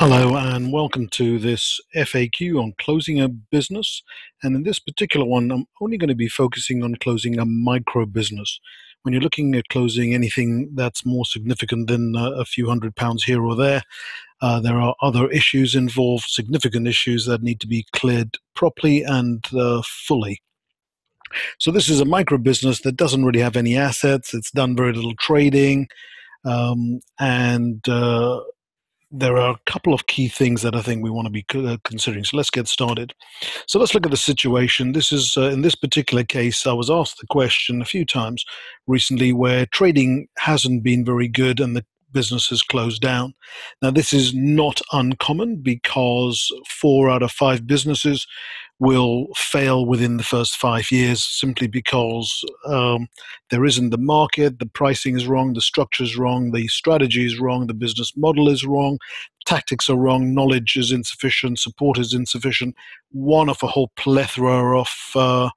Hello, and welcome to this FAQ on closing a business. And in this particular one, I'm only going to be focusing on closing a micro business. When you're looking at closing anything that's more significant than uh, a few hundred pounds here or there, uh, there are other issues involved, significant issues that need to be cleared properly and uh, fully. So, this is a micro business that doesn't really have any assets, it's done very little trading. Um, and uh, there are a couple of key things that I think we want to be uh, considering. So let's get started. So let's look at the situation. This is, uh, in this particular case, I was asked the question a few times recently where trading hasn't been very good and the business has closed down. Now, this is not uncommon because four out of five businesses will fail within the first five years simply because um, there isn't the market, the pricing is wrong, the structure is wrong, the strategy is wrong, the business model is wrong, tactics are wrong, knowledge is insufficient, support is insufficient, one of a whole plethora of uh,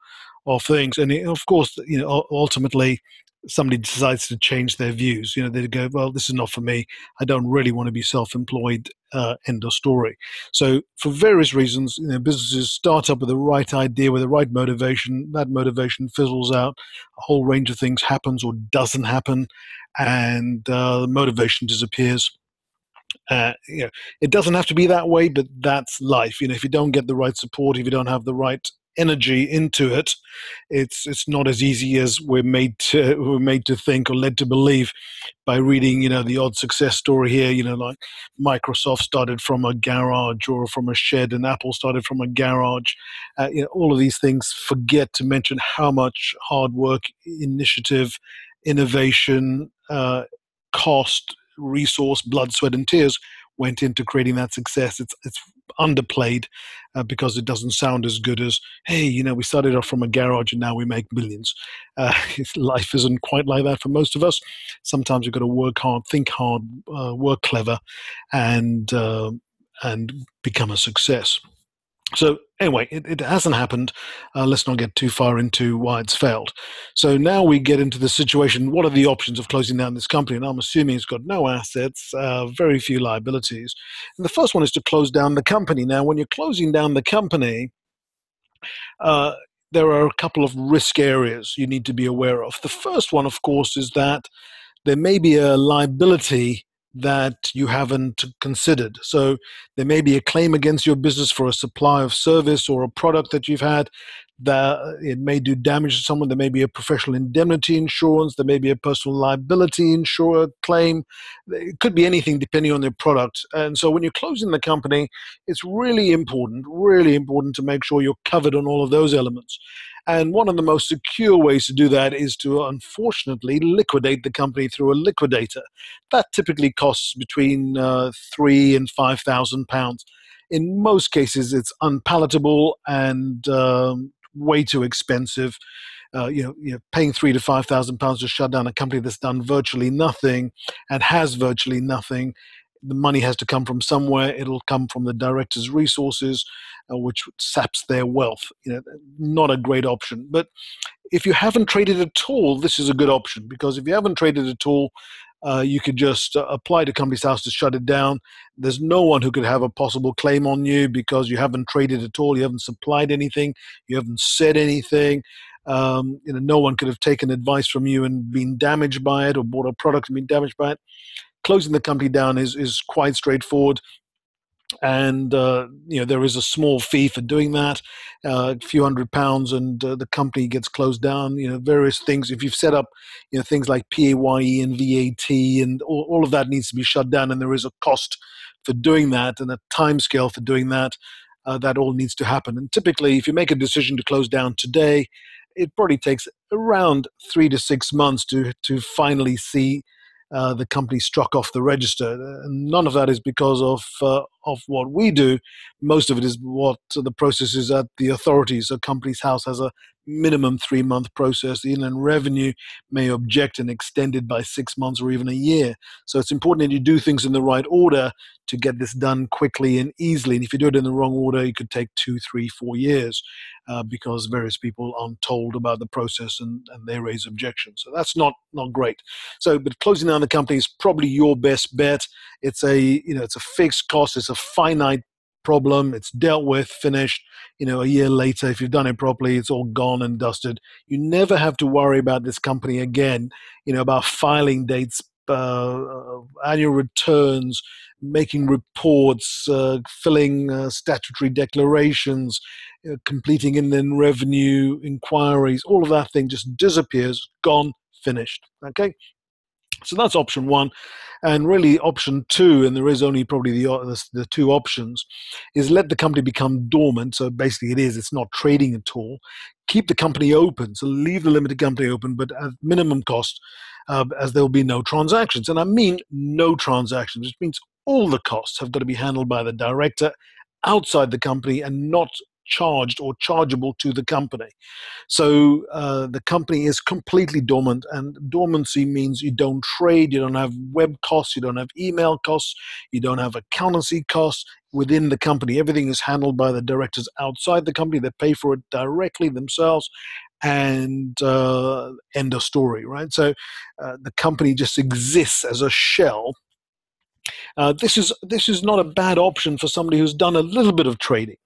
of things. And of course, you know, ultimately, somebody decides to change their views. You know, they go, well, this is not for me. I don't really want to be self-employed. Uh, end of story. So, for various reasons, you know, businesses start up with the right idea, with the right motivation. That motivation fizzles out. A whole range of things happens or doesn't happen, and uh, the motivation disappears. Uh, you know, it doesn't have to be that way, but that's life. You know, if you don't get the right support, if you don't have the right energy into it, it's it's not as easy as we're made to we're made to think or led to believe by reading, you know, the odd success story here. You know, like Microsoft started from a garage or from a shed, and Apple started from a garage. Uh, you know, all of these things forget to mention how much hard work, initiative, innovation, uh, cost, resource, blood, sweat, and tears went into creating that success. It's it's underplayed uh, because it doesn't sound as good as hey, you know, we started off from a garage and now we make millions. Uh, life isn't quite like that for most of us. Sometimes you've got to work hard, think hard, uh, work clever, and uh, and become a success. So anyway, it, it hasn't happened. Uh, let's not get too far into why it's failed. So now we get into the situation. What are the options of closing down this company? And I'm assuming it's got no assets, uh, very few liabilities. And the first one is to close down the company. Now, when you're closing down the company, uh, there are a couple of risk areas you need to be aware of. The first one, of course, is that there may be a liability that you haven't considered. So there may be a claim against your business for a supply of service or a product that you've had that it may do damage to someone. There may be a professional indemnity insurance. There may be a personal liability insurer claim. It could be anything depending on their product. And so when you're closing the company, it's really important, really important to make sure you're covered on all of those elements. And one of the most secure ways to do that is to unfortunately liquidate the company through a liquidator. That typically costs between uh, three and five thousand pounds. In most cases, it's unpalatable and um, way too expensive. Uh, you, know, you paying three to five thousand pounds to shut down a company that's done virtually nothing and has virtually nothing the money has to come from somewhere. It'll come from the director's resources, uh, which saps their wealth. You know, not a great option. But if you haven't traded at all, this is a good option because if you haven't traded at all, uh, you could just uh, apply to Companies House to shut it down. There's no one who could have a possible claim on you because you haven't traded at all. You haven't supplied anything. You haven't said anything. Um, you know, no one could have taken advice from you and been damaged by it, or bought a product and been damaged by it closing the company down is is quite straightforward and uh, you know there is a small fee for doing that uh, a few hundred pounds and uh, the company gets closed down you know various things. If you've set up you know things like paye and vat and all, all of that needs to be shut down and there is a cost for doing that and a time scale for doing that uh, that all needs to happen. And typically if you make a decision to close down today it probably takes around three to six months to to finally see uh, the company struck off the register. And none of that is because of uh, of what we do. Most of it is what the process is at the authorities. So Companies House has a minimum three month process. The Inland Revenue may object and extend it by six months or even a year. So it's important that you do things in the right order to get this done quickly and easily. And if you do it in the wrong order, it could take two, three, four years uh, because various people aren't told about the process and, and they raise objections. So that's not not great. So, but closing down the company is probably your best bet. It's a you know it's a fixed cost. It's a finite problem. It's dealt with, finished. You know, a year later, if you've done it properly, it's all gone and dusted. You never have to worry about this company again. You know, about filing dates, uh, uh annual returns, making reports, uh, filling uh, statutory declarations, uh, completing inland revenue inquiries. All of that thing just disappears, gone, finished. Okay. So that's option one. And really, option two, and there is only probably the, the, the two options, is let the company become dormant. So basically, it is, it's not trading at all. Keep the company open. So leave the limited company open, but at minimum cost, uh, as there will be no transactions. And I mean no transactions, which means all the costs have got to be handled by the director outside the company and not charged or chargeable to the company. So uh, the company is completely dormant, and dormancy means you don't trade, you don't have web costs, you don't have email costs, you don't have accountancy costs within the company. Everything is handled by the directors outside the company. They pay for it directly themselves. And uh, end of story, right? So uh, the company just exists as a shell uh, this is this is not a bad option for somebody who's done a little bit of trading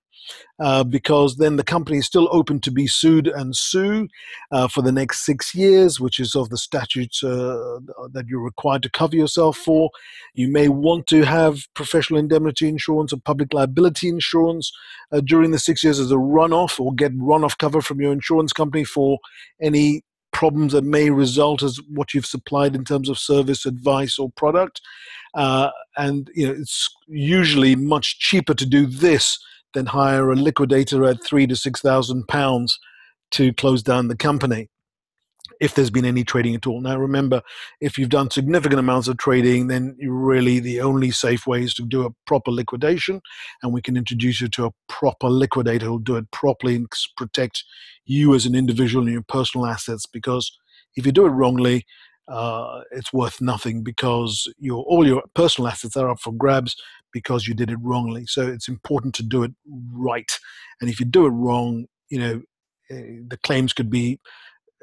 uh, because then the company is still open to be sued and sue uh, for the next six years, which is of the statute uh, that you're required to cover yourself for. You may want to have professional indemnity insurance or public liability insurance uh, during the six years as a runoff or get runoff cover from your insurance company for any problems that may result as what you've supplied in terms of service, advice, or product. Uh, and you know, it's usually much cheaper to do this then hire a liquidator at three to six thousand pounds to close down the company if there's been any trading at all. Now, remember, if you've done significant amounts of trading, then really the only safe way is to do a proper liquidation, and we can introduce you to a proper liquidator who'll do it properly and protect you as an individual and your personal assets. Because if you do it wrongly, uh, it's worth nothing because your all your personal assets are up for grabs because you did it wrongly. So it's important to do it right. And if you do it wrong, you know, uh, the claims could be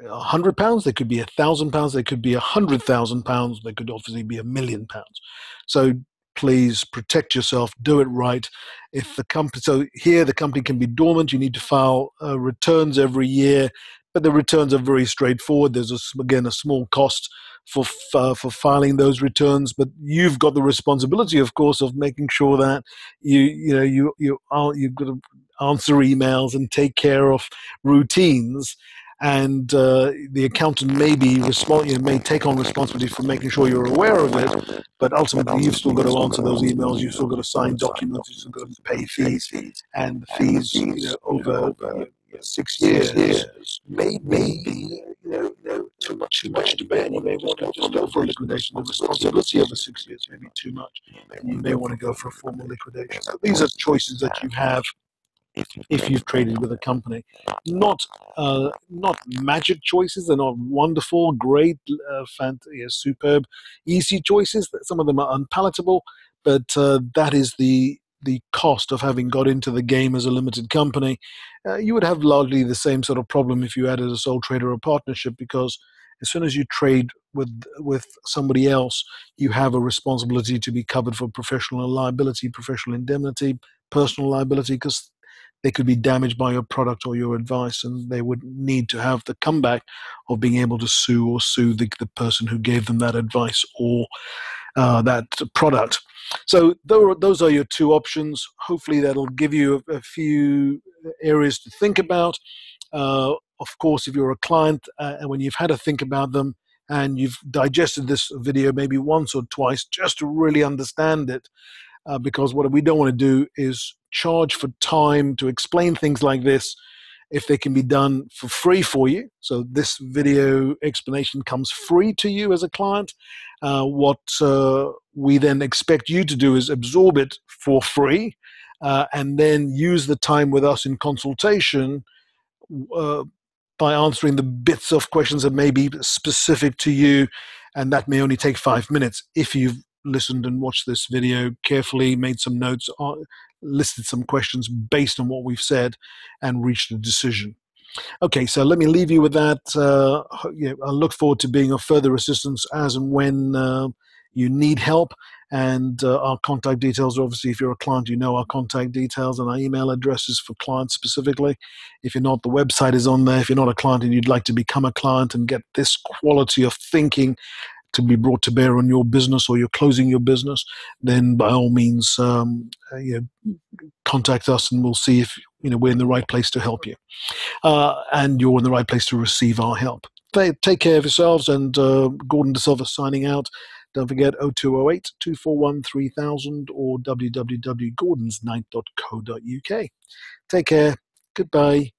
a hundred pounds, they could be a thousand pounds, they could be a hundred thousand pounds, they could obviously be a million pounds. So please protect yourself, do it right. If the company, so here the company can be dormant, you need to file uh, returns every year, but the returns are very straightforward. There's a, again a small cost for uh, for filing those returns, but you've got the responsibility, of course, of making sure that you you know you you are you've got to answer emails and take care of routines. And uh, the accountant may be respons- you know, may take on responsibility for making sure you're aware of it, but ultimately you've still got to answer those emails. You've still got to sign documents. You've still got to pay fees, and the fees you know, over six years, years may, may be too much too much to bear. You may want to just go for a liquidation. The responsibility over six years may be too much, and you may want to go for a formal liquidation. So these are choices that you have if you've traded with a company. Not uh, not magic choices. They're not wonderful, great, uh, fant- yeah, superb, easy choices. Some of them are unpalatable, but uh, that is the the cost of having got into the game as a limited company, uh, you would have largely the same sort of problem if you added a sole trader or partnership because as soon as you trade with with somebody else, you have a responsibility to be covered for professional liability, professional indemnity, personal liability, because they could be damaged by your product or your advice, and they would need to have the comeback of being able to sue or sue the, the person who gave them that advice or uh, that product. So those are your two options. Hopefully, that'll give you a, a few areas to think about. Uh, of course, if you're a client uh, and when you've had to think about them and you've digested this video maybe once or twice just to really understand it, uh, because what we don't want to do is charge for time to explain things like this if they can be done for free for you. So this video explanation comes free to you as a client. Uh, what uh, we then expect you to do is absorb it for free uh, and then use the time with us in consultation uh, by answering the bits of questions that may be specific to you, and that may only take five minutes if you've listened and watched this video carefully, made some notes, uh, listed some questions based on what we've said, and reached a decision. Okay, so let me leave you with that. Uh, I look forward to being of further assistance as and when uh, you need help. And uh, our contact details, obviously, if you're a client, you know our contact details and our email addresses for clients specifically. If you're not, the website is on there. If you're not a client and you'd like to become a client and get this quality of thinking to be brought to bear on your business or you're closing your business, then by all means, um, uh, you know, contact us and we'll see if you know we're in the right place to help you, uh, and you're in the right place to receive our help. Take care of yourselves, and uh, Gordon De Silva signing out. Don't forget 0208 241 3000 or www.gordonsnight.co.uk. Take care. Goodbye.